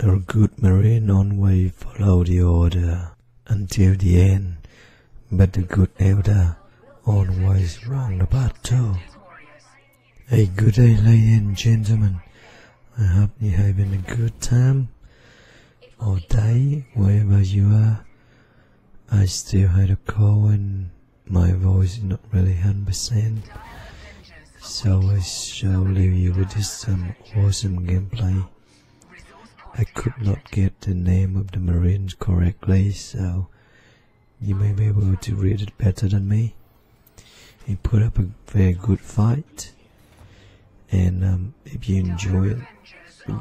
A good marine always follow the order until the end, but the good Eldar always run the battle. A good day, ladies and gentlemen. I hope you're having a good time or day wherever you are. I still had a cold and my voice is not really 100%. So I shall leave you with this some awesome gameplay. I could not get the name of the marines correctly, so you may be able to read it better than me. He put up a very good fight, and um, if you enjoy it,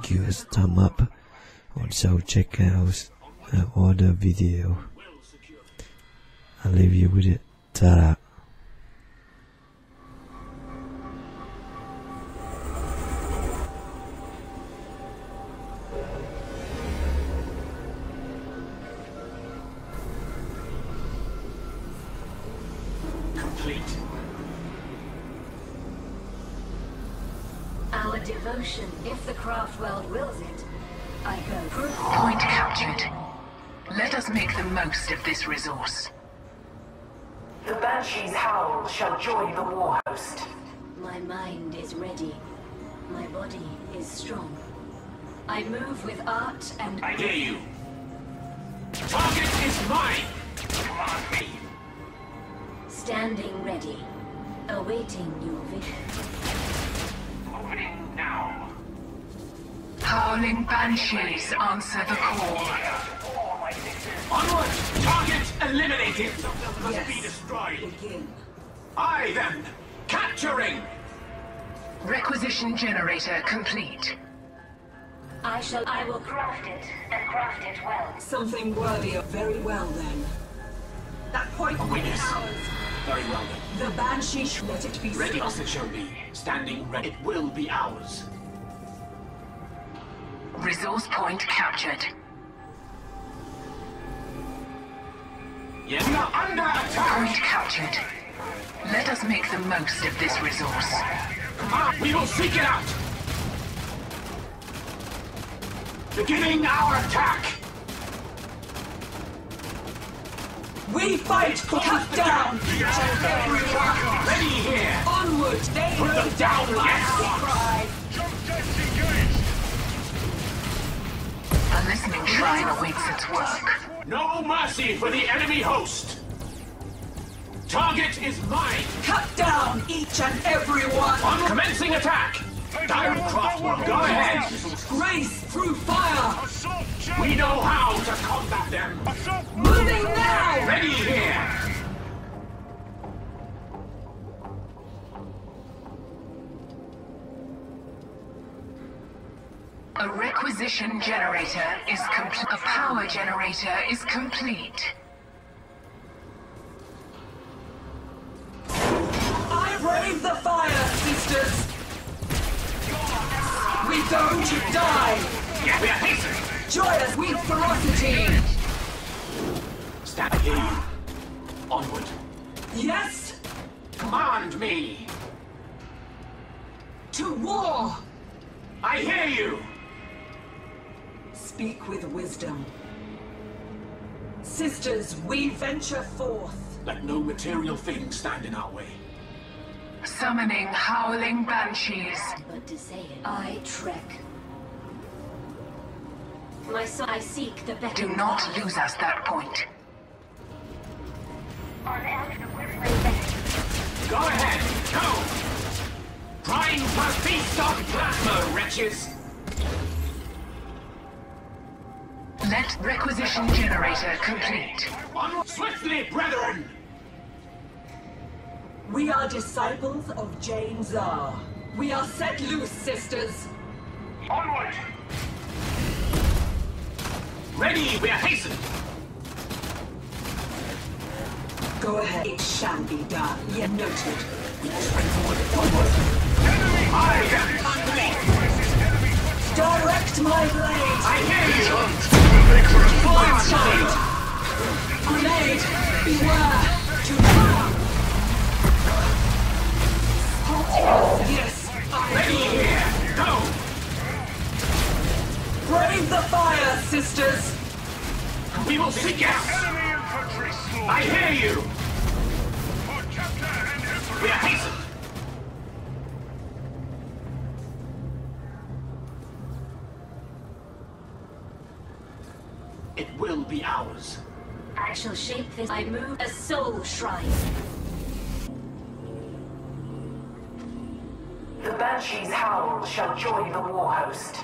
give us a thumb up. Also check out our other video. I'll leave you with it. Ta-da. Complete. I move with art and I hear you. Target is mine. Command me. standing ready. Awaiting your vision. Moving now. Howling banshees answer the call. Onward! Target eliminated! Must be destroyed. I then, capturing! Requisition generator complete. I shall. I will craft it and craft it well. Something worthy of very well then. That point A witness. Very well then. The Banshee sh- let it be Ready so. as it shall be. Standing ready. It will be ours. Resource point captured. Yes. We are under attack! Point captured. Let us make the most of this resource. Command, we will seek it out! Beginning our attack! We fight! To cut down! Each and every one! Ready here! Onward! They Put them down, lads! cry! A listening shrine awaits its work. No mercy for the enemy host! Target is mine! Cut down each and every one! On commencing attack! Direct craft will go ahead! Grace through fire! We know how to combat them! Moving now! Ready here! A requisition generator is complete. A power generator is complete. I brave the fire, sisters! Don't you die! Yeah, we are hastening! Joyous with ferocity! Stand here. Onward. Yes! Command me! To war! I hear you! Speak with wisdom. Sisters, we venture forth. Let no material thing stand in our way. Summoning howling banshees. But to say it, I trek. My son, I seek the better. Do not lose us that point. Go ahead! Go! Trying for feast on plasma, wretches! Let requisition generator complete. Onward swiftly, brethren! We are disciples of Jain Zar. We are set loose, sisters. Onward! Ready, we are hastened! Go ahead. It shall be done. Yet noted. I am! Direct my blade. I hear you! Void shade. Blade. Beware. To Yes. I Ready here! Fire, sisters! We will seek out! Enemy infantry slaughtered. I hear you! For chapter and emperor. We are hastened! It will be ours. I shall shape this. I move a soul shrine. The Banshee's howl shall join the war host.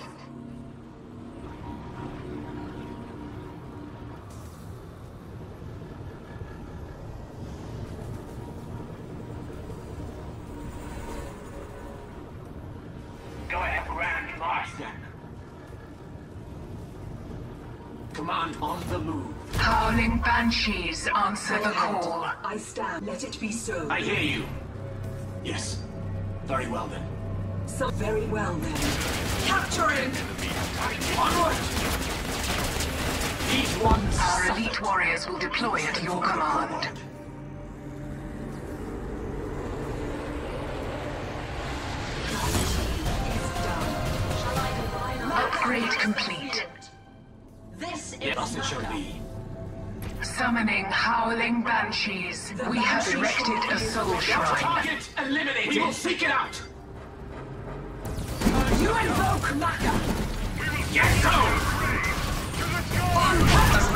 Command on the move. Howling banshees answer the call. I stand. Let it be so. I hear you. Yes. Very well then. So very well then. Capturing! Onward! These ones Our elite warriors will deploy at your command. Shall I divine our Upgrade complete. Summoning howling banshees. We have erected a soul shrine. Target eliminated! We will seek it out! You invoke Macha! Get go! Requisition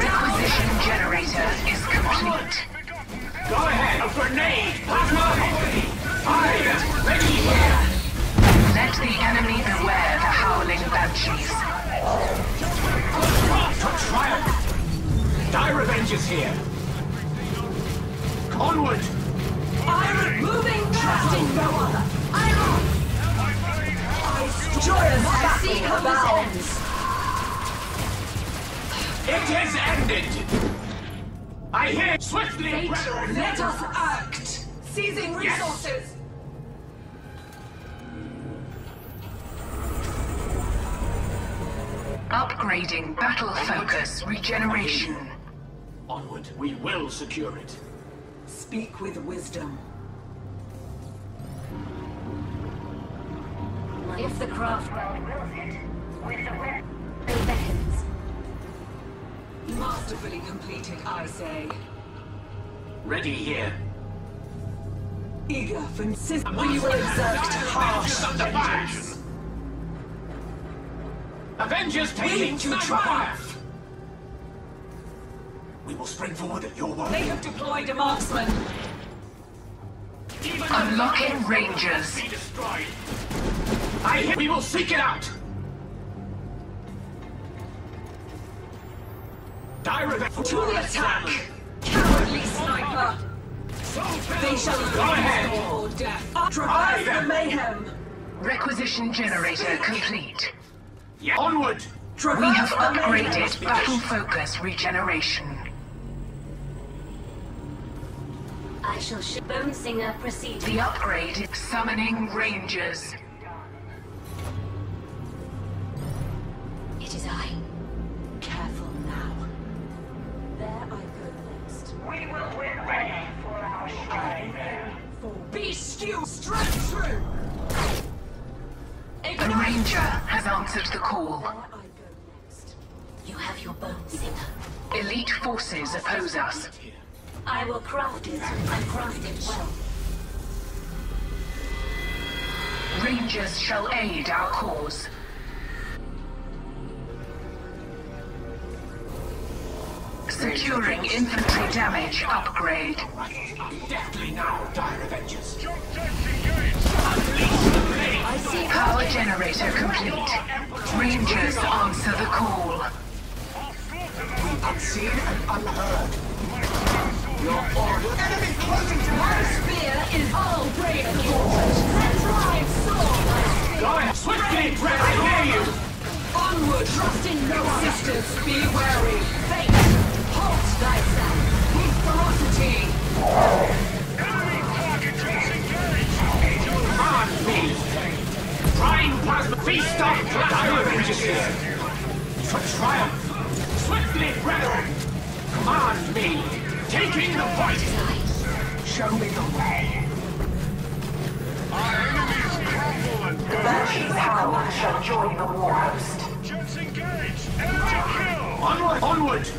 is here! Onward! I'm moving trusting no other. I'm! Joyous I see battle how abounds. this ends. It is ended! I hear swiftly, brethren! Let us act! Seizing resources! Upgrading battle focus regeneration. Onward, we will secure it. Speak with wisdom. If the craft wills it, with the weapon beckons. Masterfully completed, I say. Ready here. Eager for sis- We will exert harsh Avengers under vengeance. Avengers taking to triumph! We will spring forward at your word. They have deployed a marksman. Even Unlocking rangers. be destroyed. I. We will seek it out. Die Revenge To the attack! Cowardly sniper! They shall Go ahead. or death. Traverse the mayhem! Requisition generator complete. Yeah. Onward. Traverse We have upgraded battle focus regeneration. I shall sh- Bone Singer proceed. The upgrade is summoning rangers. It is I. Careful now. There I go next. We will win ready for our shrine. For beast you straight through! A Ignite! ranger has answered the call. There I go next. You have your Bone Singer. Elite forces oppose us. I will craft it, and craft it well. Rangers shall aid our cause. Securing infantry damage upgrade. Deftly now, Dire Avengers. Jump jets engaged. I see Power generator complete. Rangers answer the call. I'll slaughter them. Unseen and unheard. Your Order. Enemy closing to My spear is all brave and forward. And drive sword! Swiftly, Brett. I hear you. Onward! Trust in no sisters! Be wary! Fate! Halt thyself! With ferocity! target. On me. Prime plasma. Feast on Revengers here. For triumph. Swiftly, brethren. Command me. Taking the fight. Show me the way. Our enemies crumble and The Banshee's power shall join the war host. Jets Let's engage! Kill! Onward! Onward!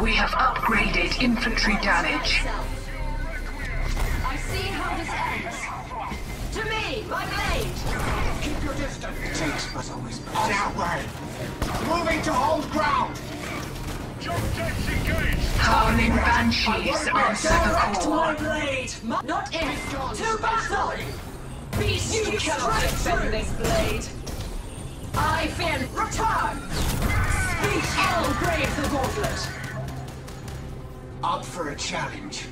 We have upgraded infantry damage. I see how this ends. To me, my blade! Keep your distance. It takes but a whisper. On our way. Moving to hold ground. Howling banshees the Direct my blade! Ma- Not if! To battle! Beast, you cannot defend this blade! I fear return! Speak! I'll brave the gauntlet! Up for a challenge.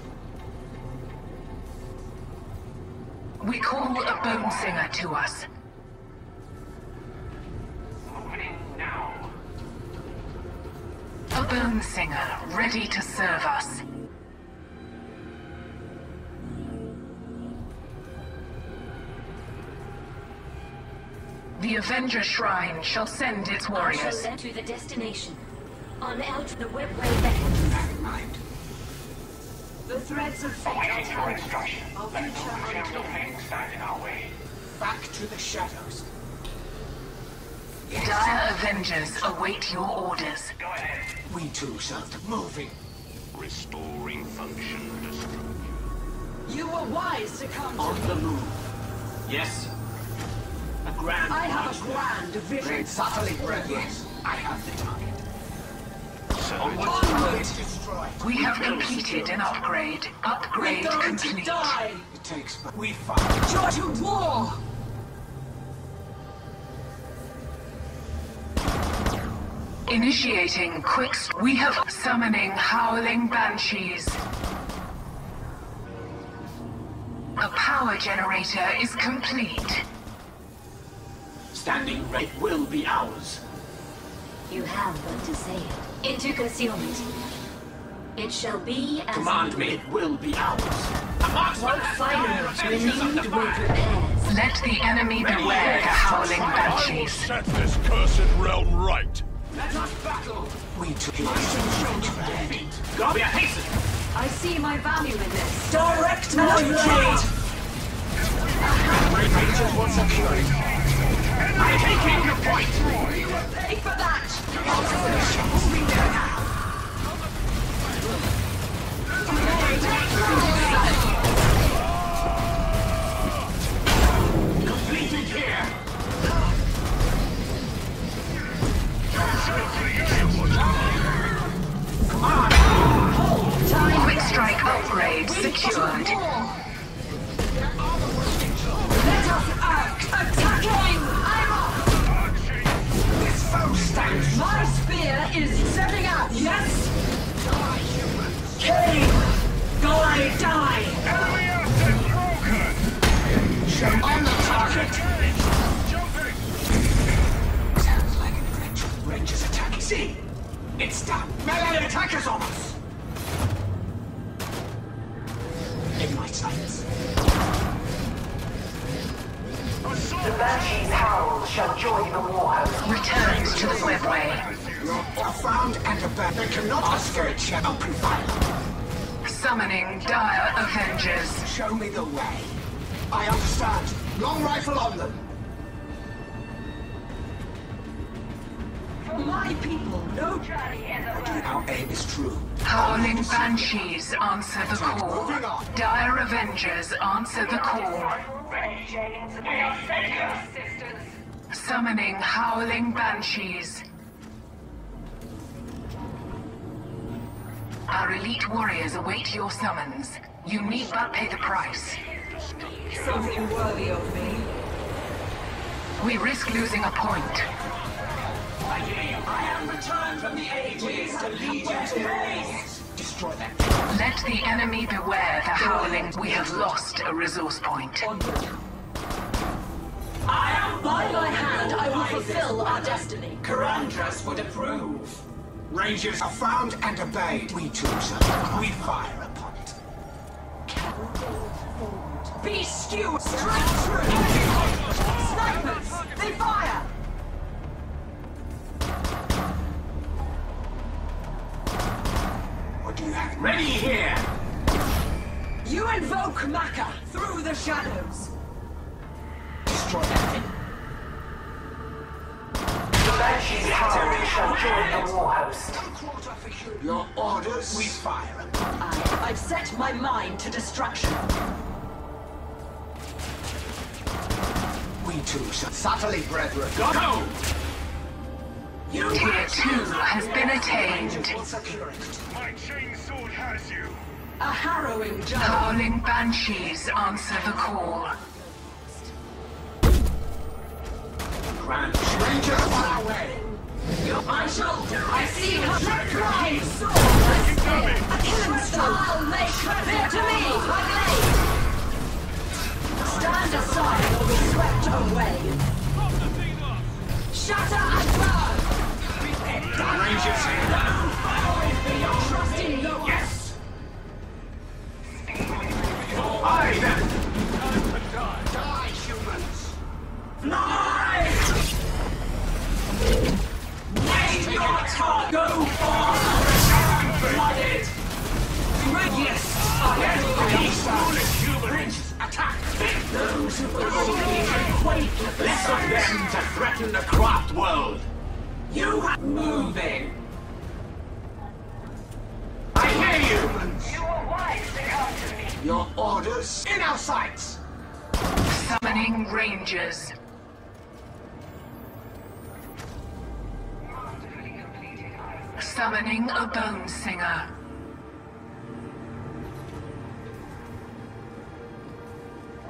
We call a bone singer to us. Bone singer ready to serve us. The Avenger Shrine shall send its I shall warriors. to the destination. On out the webway beckons. That in mind. The threads of fate Waiting for tell me. instruction. Our Let no future potential unclear. things stand in our way. Back to the shadows. Dire Avengers await your orders. Go ahead. We too shall moving. Restoring function destroyed. You were wise to come to On the move. Yes. A grand I have a grand vision. Great subtly. Yes, I have the target. Onward. Onward. Destroy. We have completed an upgrade. Upgrade to complete. die! It takes but we fight. Joy to war! Initiating quick. st- We have summoning howling banshees. A power generator is complete. Standing ready will be ours. You have but to say it. Into concealment. It shall be as Command me. It will be ours. A marksman. Finally, Avengers of the renewed with fire. Let the enemy beware the howling I will banshees. set this cursed realm right! Let us battle. We took it. defeat. God, we are hastened. I see my value in this. Direct my blade! Rangers will secure it. I'm taking the point. You will pay for that! Completed Quick strike upgrade secured. It's done. Melee attackers on us. In my sights. The Banshee's howl shall join the warhost. Returns to the webway. Are found and abandoned. They cannot escape. Shall open fire. Summoning dire Avengers. Show me the way. I understand. Long rifle on them. My people, no Our aim is true. Howling banshees answer the call. Dire Avengers answer the call. Summoning howling banshees. Our elite warriors await your summons. You need but pay the price. something worthy of me. We risk losing a point. I am returned from the ages to lead you to Destroy them. Let the enemy beware the howling. We have lost a resource point. I am by my hand, I will fulfill our destiny. Karandras would approve. Rangers are found and obeyed. We too shall. We fire upon it. Be skewed! Strike through! Snipers! They fire! Ready here! You invoke Macha through the shadows. Destroy that thing. The Banshee's howl shall join the war host. Your orders? We fire. I, I've set my mind to destruction. We too shall subtly, brethren. Go! Go! Tier 2 has been attained. My chainsword has you. A harrowing journey. Howling banshees answer the call. Grand stranger, far away. I shall do. I see her flying sword. A killing stone. I'll make clear to me my blade. Stand aside or be swept away. Shatter. Rangers here now. Trust in no one. Yes! Then! Die, humans! Your tongue! Go far! Flooded! Yes! Yes, foolish humans! Attack! Those who will quake Less of them to threaten the craft world! You have moving! Your orders in our sights! Summoning rangers. Summoning a bone singer.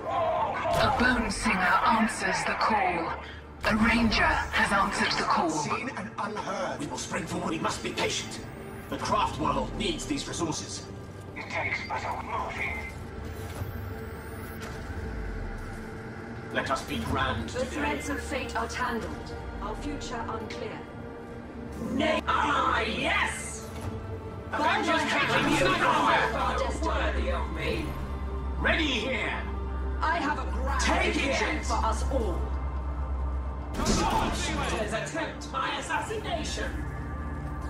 A bone singer answers the call. A ranger has answered the call. And unheard. We will spring forward. We must be patient. The craft world needs these resources. It takes but a moving. Let us be grand The today. threads of fate are tangled. Our future unclear. Nay, ah, yes! Avengers taking you nowhere! Worthy of me. Ready here. I have a grand Take it! for us all. Shooters attempt my assassination.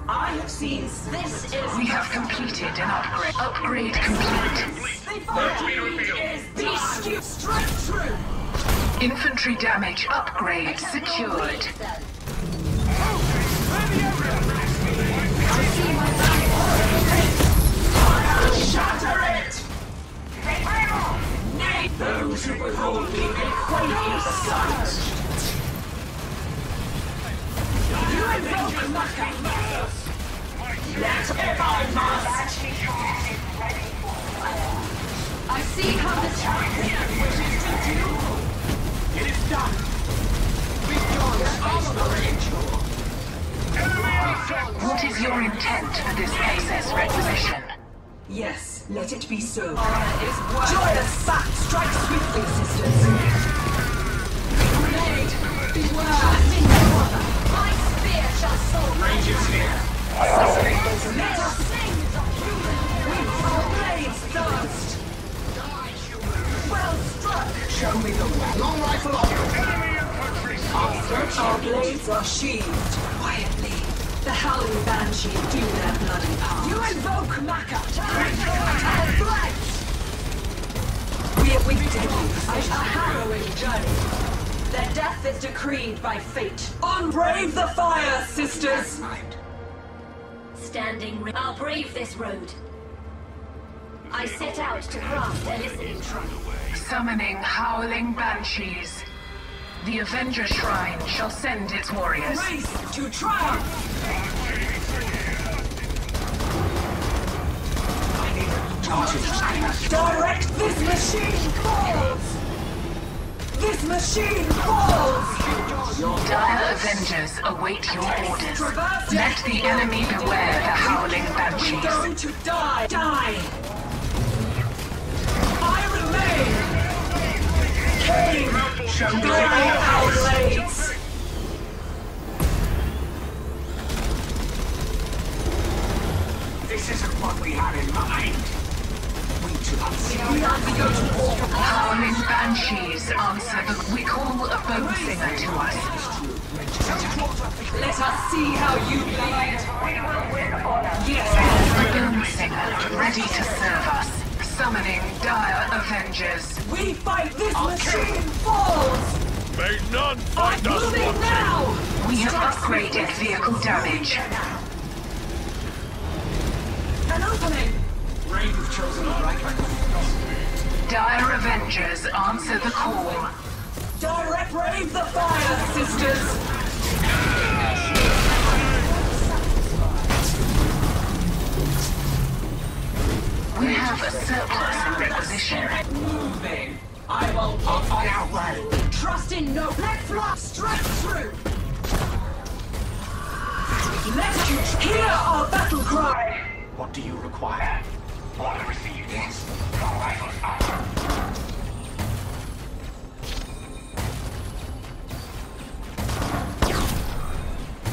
I have seen This is We have completed an upgrade. Upgrade complete. the fire is the skew straight through. Infantry damage upgrade secured. shatter it! Those who behold me may quake in sight. You. Let if I must. I see how the champion wishes to do. It is done. Rejoice, faithful. What is your intent for this access requisition? Yes, let it be so. Joyous fact strike swiftly, sisters. Saw blades thirst. Well struck. Show me the way. Long rifle on. Our blades are sheathed. Quietly. The howling banshees do their bloody part. You invoke Macha. Our flags. We are with you. A harrowing journey. Their death is decreed by fate. On brave the fire, sisters. Standing. ri- I'll brave this road. I set out to craft a listening trunk. Summoning howling banshees. The Avenger Shrine shall send its warriors. Race to triumph. Direct this machine falls. This machine falls. Your dire Avengers await your orders. Let the enemy beware the howling We banshees. go to die. Die. I remain. Came. Show me Glory our blades. This isn't what we had in mind. We too We are we go to war. Howling banshees answer the. We call a bone singer to us. Let us see how you bleed. Yes. A bone singer ready to serve us. Summoning dire Avengers. We fight. This machine falls. May none I'm find us moving wanting. now. We We have upgraded vehicle damage. An opening! Brave chosen right. Dire Avengers answer the call. Direct brave the fire, sisters! We have a surplus in requisition. Moving! I will put on our way! Trust in no- Let fly straight through! Let you hear our battle cry! What do you require? Order received. Yes. Your rifles out.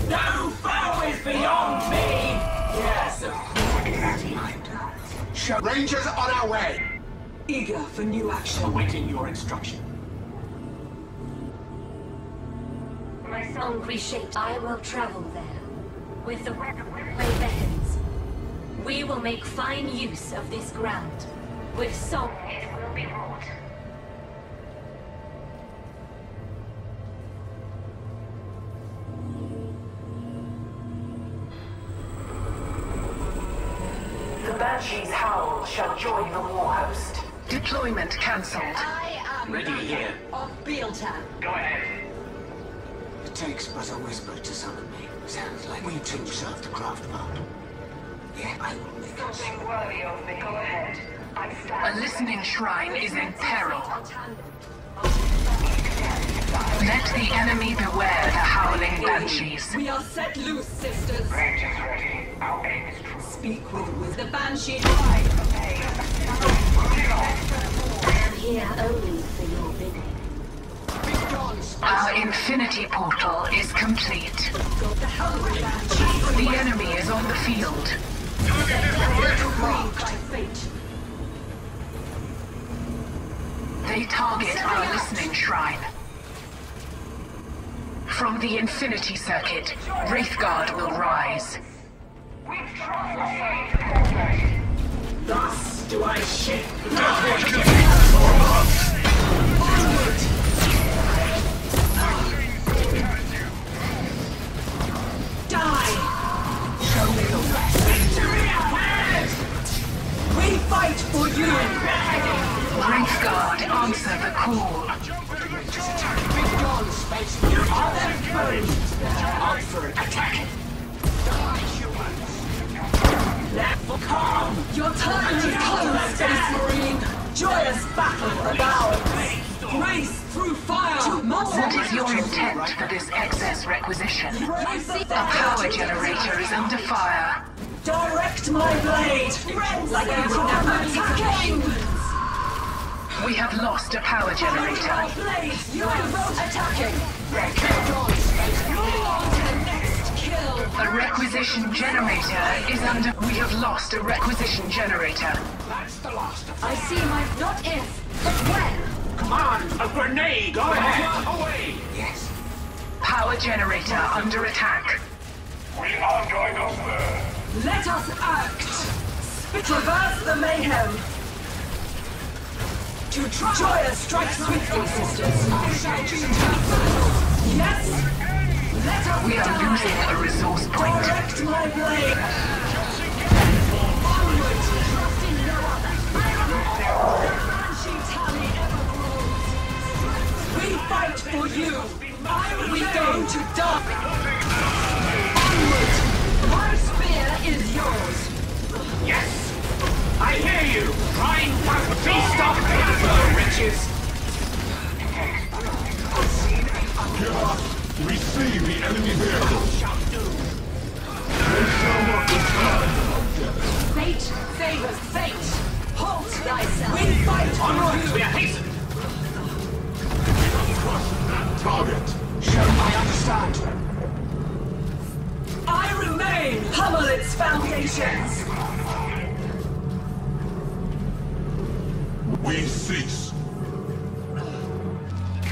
No foe is beyond me! Yes, of course. That's mind. Show Rangers on our way! Eager for new action. Awaiting your instruction. My song reshaped. I will travel there. With the way beckons. We will make fine use of this ground. With song it will be wrought. The Banshee's howl shall join the war host. Deployment cancelled. I am Ready here. of Biel-Tan. Go ahead. It takes but a whisper to summon me. Sounds like we too serve the craft part. Something worthy of me. Go ahead. I A stand. listening shrine is in peril. Let the enemy beware the howling banshees. We are set loose, sisters. Rangers ready. Our aim is true. Speak with wisdom. The Banshee cry. I am here only for your bidding. Our infinity portal is complete. The hungry Banshee. The enemy is on the field. Grieved by fate. They target our listening shrine. From the infinity circuit, Wraithguard will rise. Thus do I shape. Die! We fight for you! Wraithguard, answer the call. Big guns, space. You're there foes? Out for an attack. Die, humans. Let come. Your time has come, Space Marine! Joyous battle ours! Grace through fire! What is your intent for this excess requisition? A power generator is under fire. Direct my blade! Like you would never attacking! We have lost a power generator. My blade! You are attacking! Move on to the next kill! A requisition generator is under... We have lost a requisition generator. That's the last of I see my not if, but when. Command, a grenade! Go ahead! Away! Yes. Power generator under attack. We are going over. Let us act! Traverse the mayhem! To try! Joya strike swiftly, sisters! Yes! Let us We are die! losing a resource point. Direct my blade! Onward! Trust no other! The Banshee tally ever grows! We fight for you! We go to die! I hear you! Trying to feast off the riches! Receive the enemy vehicle. Fate favors fate! Halt thyself! We fight for Onwards, you! we are hastening! Target. Show I understand. I remain! Pummel its foundations! We cease.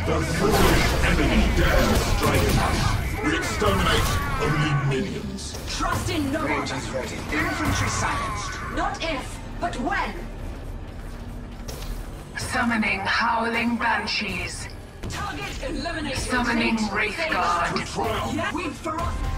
The foolish enemy dares strike us. We exterminate only minions. Trust in no one! Rangers ready. Infantry silenced. Not if, but when! Summoning howling banshees. Target eliminated. Summoning Wraithguard. Guard. Yeah, we ferocity.